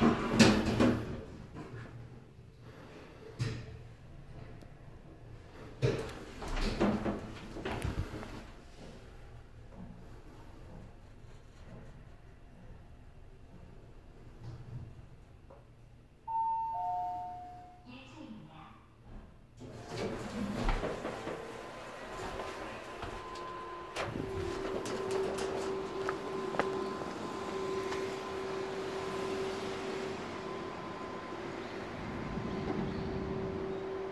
Mm-hmm.